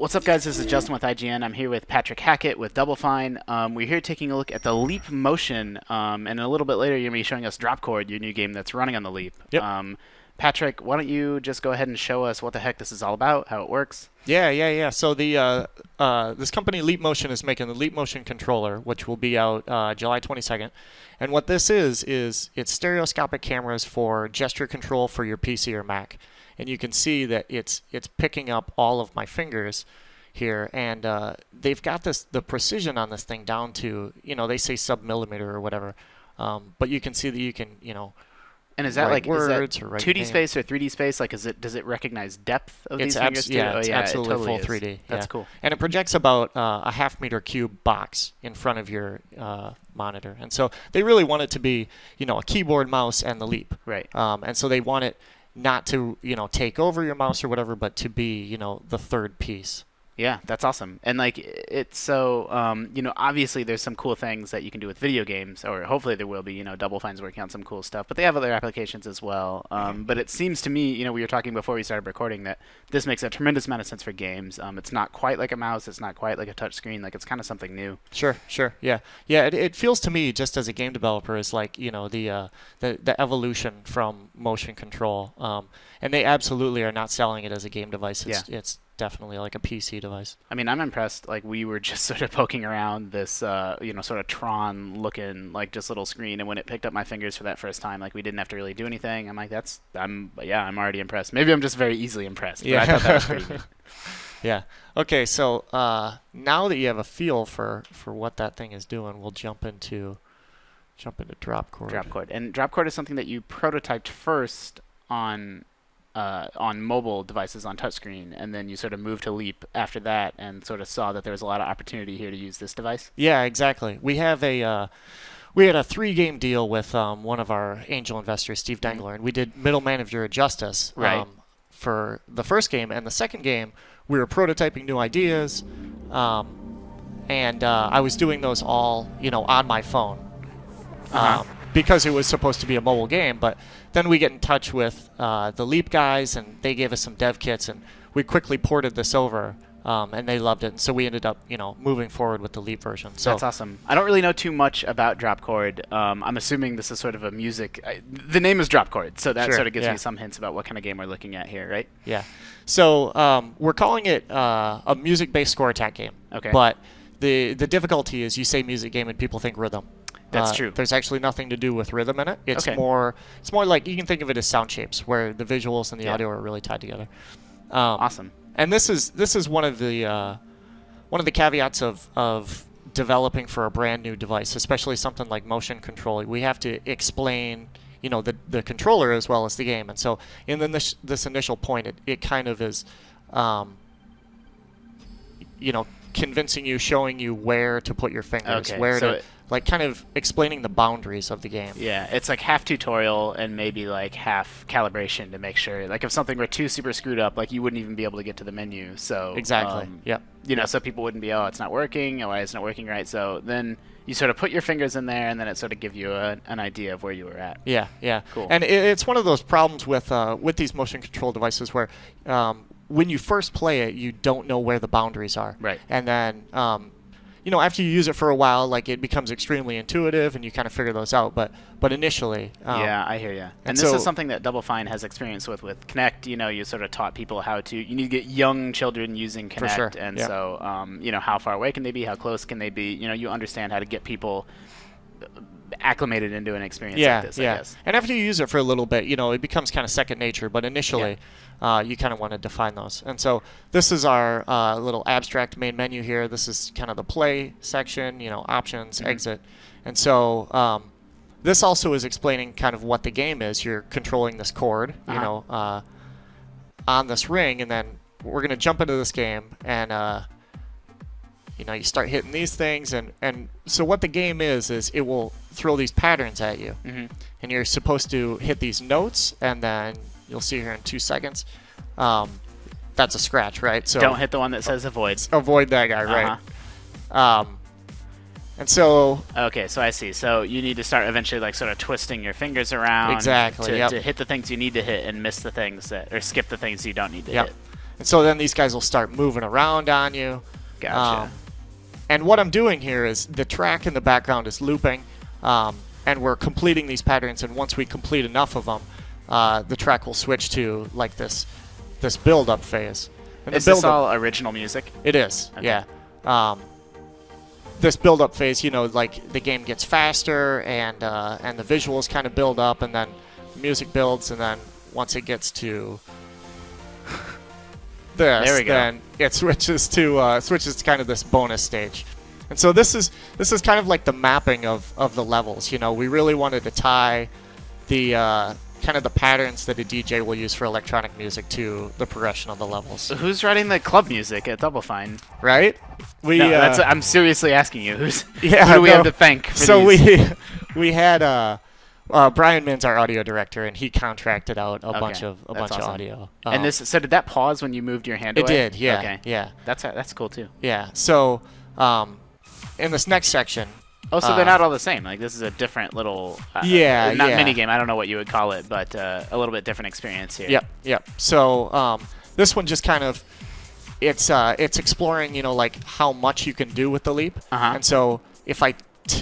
What's up, guys? This is Justin with IGN. I'm here with Patrick Hackett with Double Fine. Um, we're here taking a look at the Leap Motion, um, and a little bit later, you're going to be showing us Drop Chord, your new game that's running on the Leap. Yep. Um, Patrick, why don't you just go ahead and show us what the heck this is all about, how it works? Yeah, yeah, yeah. So the uh, uh, this company Leap Motion is making the Leap Motion controller, which will be out uh, July 22nd. And what this is is it's stereoscopic cameras for gesture control for your PC or Mac. And you can see that it's it's picking up all of my fingers here, and uh, they've got this the precision on this thing down to you know they say sub millimeter or whatever. Um, but you can see that you can you know And is that Write like is words that or write 2D names. space or 3D space? Like, is it does it recognize depth of It's these fingers abs- too? yeah, oh, it's yeah, absolutely totally full is. 3D. That's cool. And it projects about uh, a half meter cube box in front of your uh, monitor. And so they really want it to be, you know, a keyboard, mouse, and the leap. Right. Um, and so they want it not to, you know, take over your mouse or whatever, but to be, you know, the third piece. Yeah, that's awesome. And like it's so um, you know, obviously there's some cool things that you can do with video games, or hopefully there will be. You know, Double Fine's working on some cool stuff, but they have other applications as well. Um, but it seems to me, you know, we were talking before we started recording that this makes a tremendous amount of sense for games. Um, it's not quite like a mouse, it's not quite like a touch screen, like it's kind of something new. Sure, sure, yeah, yeah. It, it feels to me, just as a game developer, is like you know the uh, the the evolution from motion control, um, and they absolutely are not selling it as a game device. It's, it's definitely like a PC device. I mean, I'm impressed. Like we were just sort of poking around this, uh, you know, sort of Tron looking like just little screen, and when it picked up my fingers for that first time, like we didn't have to really do anything. I'm like, that's, I'm, yeah, I'm already impressed. Maybe I'm just very easily impressed. But I thought that was pretty neat. Yeah. Okay. So uh, now that you have a feel for for what that thing is doing, we'll jump into jump into drop chord. Drop chord, and drop chord is something that you prototyped first on. Uh, on mobile devices on touchscreen, and then you sort of moved to Leap after that, and sort of saw that there was a lot of opportunity here to use this device. Yeah, exactly. We have a uh, we had a three game deal with um, one of our angel investors, Steve Dengler, and we did Middle Manager of Justice Right. um, for the first game, and the second game we were prototyping new ideas, um, and uh, I was doing those all you know on my phone. Uh-huh. Um, because it was supposed to be a mobile game, but then we get in touch with uh, the Leap guys, and they gave us some dev kits, and we quickly ported this over, um, and they loved it. And so we ended up, you know, moving forward with the Leap version. So That's awesome. I don't really know too much about drop chord. Um, I'm assuming this is sort of a music. I, the name is drop chord, so that Sure, sort of gives yeah. me some hints about what kind of game we're looking at here, right? Yeah. So um, we're calling it uh, a music-based score attack game. Okay. But the the difficulty is you say music game and people think rhythm. That's Uh, true. There's actually nothing to do with rhythm in it. It's Okay. more it's more like you can think of it as sound shapes where the visuals and the Yeah. audio are really tied together. Um, Awesome. And this is this is one of the uh, one of the caveats of of developing for a brand new device, especially something like motion control. We have to explain, you know, the the controller as well as the game. And so in the, this this initial point, it, it kind of is, um, you know, convincing you, showing you where to put your fingers, Okay, where so to like kind of explaining the boundaries of the game. Yeah, it's like half tutorial and maybe like half calibration to make sure. Like if something were too super screwed up, like you wouldn't even be able to get to the menu. So Exactly. um, yep. You know, so people wouldn't be, oh, it's not working, or why it's not working right. So then you sort of put your fingers in there, and then it sort of give you a, an idea of where you were at. Yeah, yeah. Cool. And it, it's one of those problems with uh, with these motion control devices where um, when you first play it, you don't know where the boundaries are. Right. And then um, you know after you use it for a while, like it becomes extremely intuitive, and you kind of figure those out. But but initially, um, yeah, I hear you. And, and this so- is something that Double Fine has experience with with Kinect. You know, you sort of taught people how to. You need to get young children using Kinect, sure, and yeah. so um, you know how far away can they be? How close can they be? You know, you understand how to get people acclimated into an experience yeah, like this. I yeah. guess. And after you use it for a little bit, you know, it becomes kind of second nature. But initially, uh, you kind of want to define those. And so this is our uh, little abstract main menu here. This is kind of the play section, you know, options, Mhm. exit. And so um, this also is explaining kind of what the game is. You're controlling this chord, you Uh-huh. know, uh, on this ring, and then we're going to jump into this game and. You know, you start hitting these things, and, and so what the game is is it will throw these patterns at you, hmm and you're supposed to hit these notes, and then you'll see here in two seconds. Um, that's a scratch, right? So Don't hit the one that says avoid. avoid that guy, Uh-huh. right? Um, and so Okay, so I see. So you need to start eventually, like, sort of twisting your fingers around Exactly, to, yep. to hit the things you need to hit and miss the things that, or skip the things you don't need to Yep. hit. And so then these guys will start moving around on you. Gotcha. Um, and what I'm doing here is the track in the background is looping, um, and we're completing these patterns. And once we complete enough of them, uh, the track will switch to like this this build-up phase. And Is this all original music? It is, Okay. yeah. Um, this build-up phase, you know, like the game gets faster and uh, and the visuals kind of build up, and then the music builds, and then once it gets to this, There we then it switches to uh, switches to kind of this bonus stage. And so this is this is kind of like the mapping of, of the levels. You know, we really wanted to tie the uh, kind of the patterns that a DJ will use for electronic music to the progression of the levels. So who's writing the club music at Double Fine? Right? We No, uh, that's, I'm seriously asking you. Who's Yeah, who do we no. have to thank? For so these? we we had uh, uh, Brian Min's our audio director, and he contracted out a Okay, bunch of a that's bunch of awesome. audio. and Um, this so did that pause when you moved your hand it away? did, yeah, Okay. yeah, That's that's cool too. yeah. So um, in this next section, Oh, so Uh, they're not all the same. Like this is a different little. Uh, Yeah, Not yeah. mini game. I don't know what you would call it, but uh, a little bit different experience here. Yep, yep. So um, this one just kind of it's uh, it's exploring, you know, like how much you can do with the leap. Uh-huh. And so if I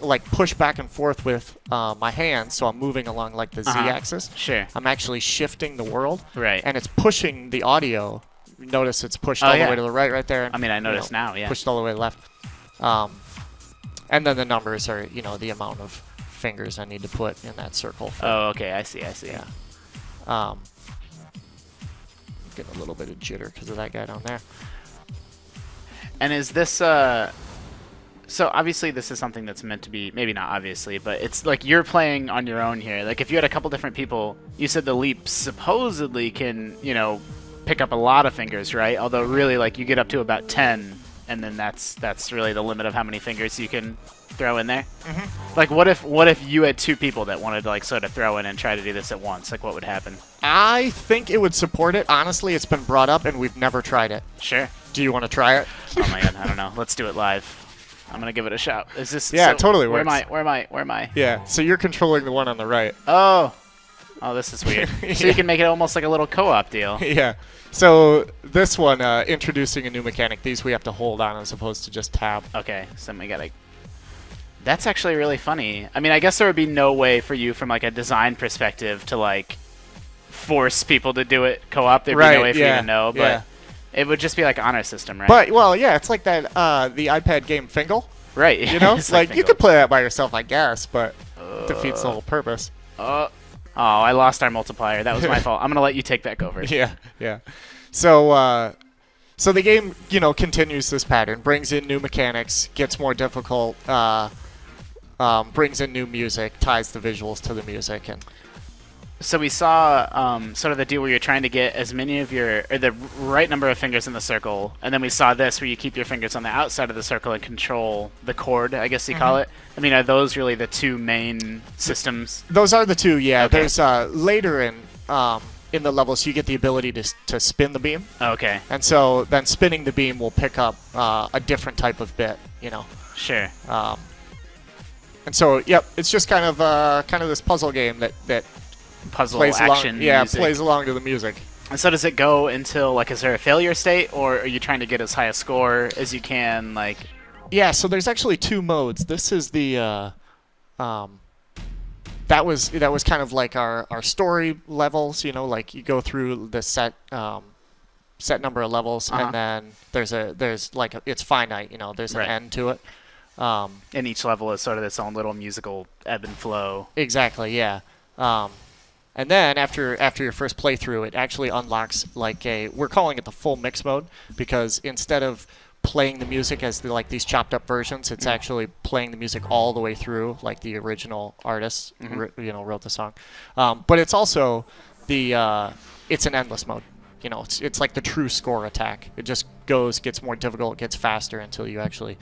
like push back and forth with uh, my hands, so I'm moving along like the Uh-huh. z-axis. Sure. I'm actually shifting the world, Right. and it's pushing the audio. Notice it's pushed Oh, all yeah. the way to the right, right there. I mean, I you know, notice now. Yeah. pushed all the way left. Um, and then the numbers are, you know, the amount of fingers I need to put in that circle. For, Oh, okay. I see. I see. Yeah. Um, getting a little bit of jitter because of that guy down there. And is this uh so obviously this is something that's meant to be maybe not obviously, but it's like you're playing on your own here. Like if you had a couple different people, you said the leap supposedly can, you know, pick up a lot of fingers, right? Although really like you get up to about 10 and then that's that's really the limit of how many fingers you can throw in there. Mm-hmm. Like what if what if you had two people that wanted to like sort of throw in and try to do this at once? Like what would happen? I think it would support it. Honestly, it's been brought up and we've never tried it. Sure. Do you want to try it? Oh my god, I don't know. Let's do it live. I'm gonna give it a shot. Is this? Yeah, so it totally Where am I? Where am I? Where am I? Yeah. So you're controlling the one on the right. Oh, oh, this is weird. So you can make it almost like a little co-op deal. yeah. So this one, uh, introducing a new mechanic. These we have to hold on as opposed to just tap. Okay, so we gotta. That's actually really funny. I mean, I guess there would be no way for you, from like a design perspective, to like force people to do it co-op. There'd be Right, no way for yeah, you to know, but yeah. It would just be like honor system, right? But well, yeah, it's like that uh, the iPad game Fingle. right, You know, It's like, you could play that by yourself, I guess, but defeats the whole purpose. Uh, oh, I lost our multiplier. That was my fault. I'm gonna let you take back over. Yeah, yeah. So, uh, so the game, you know, continues this pattern, brings in new mechanics, gets more difficult, uh, um, brings in new music, ties the visuals to the music, and So we saw um, sort of the deal where you're trying to get as many of your or the right number of fingers in the circle, and then we saw this where you keep your fingers on the outside of the circle and control the chord. I guess you call it. I mean, are those really the two main systems? those are the two. Yeah, Okay. there's uh, later in um, in the levels you get the ability to to spin the beam, Okay, and so then spinning the beam will pick up uh, a different type of bit. You know. sure. Um, and so, yep, it's just kind of uh, kind of this puzzle game that that Puzzle plays action. along. Yeah, music. plays along to the music. And so does it go until like is there a failure state, or are you trying to get as high a score as you can? Like, Yeah, so there's actually two modes. This is the uh, um, that was that was kind of like our our story levels. You know, like you go through the set um, set number of levels, Uh-huh. and then there's a there's like a, it's finite. You know, there's Right. an end to it. Um, and each level is sort of its own little musical ebb and flow. Exactly, yeah. Um, and then after after your first playthrough, it actually unlocks like a we're calling it the full mix mode because instead of playing the music as the, like these chopped up versions, it's actually playing the music all the way through like the original artist Mhm. wri- you know wrote the song. Um, but it's also the uh, it's an endless mode. You know, it's it's like the true score attack. It just goes, gets more difficult, gets faster until you actually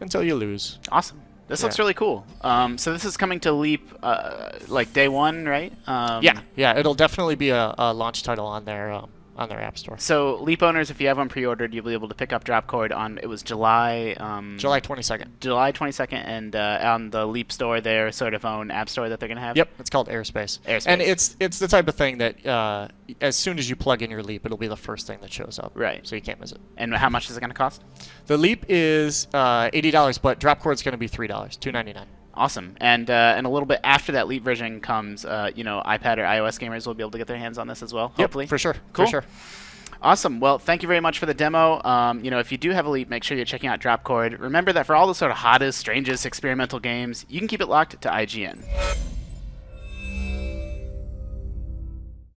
until you lose. Awesome. This looks really cool. Um, so this is coming to Leap uh, like day one, right? Um, Yeah, yeah, it'll definitely be a, a launch title on there. um, on their app store. So Leap owners, if you have one pre-ordered, you'll be able to pick up DropChord on it was July um, July 22nd. July 22nd, and uh, on the Leap store, their sort of own app store that they're gonna have. Yep, it's called Airspace. Airspace. And it's it's the type of thing that uh, as soon as you plug in your Leap, it'll be the first thing that shows up. Right. So you can't miss it. And how much is it gonna cost? The Leap is uh, eighty dollars, but DropChord's going to be three dollars, two ninety nine. Awesome. And uh, and a little bit after that Leap version comes, uh, you know, iPad or iOS gamers will be able to get their hands on this as well. Hopefully. for sure. Cool. For sure. Awesome. Well, thank you very much for the demo. Um, you know, if you do have a Leap, make sure you're checking out DropChord. Remember that for all the sort of hottest, strangest experimental games, you can keep it locked to IGN.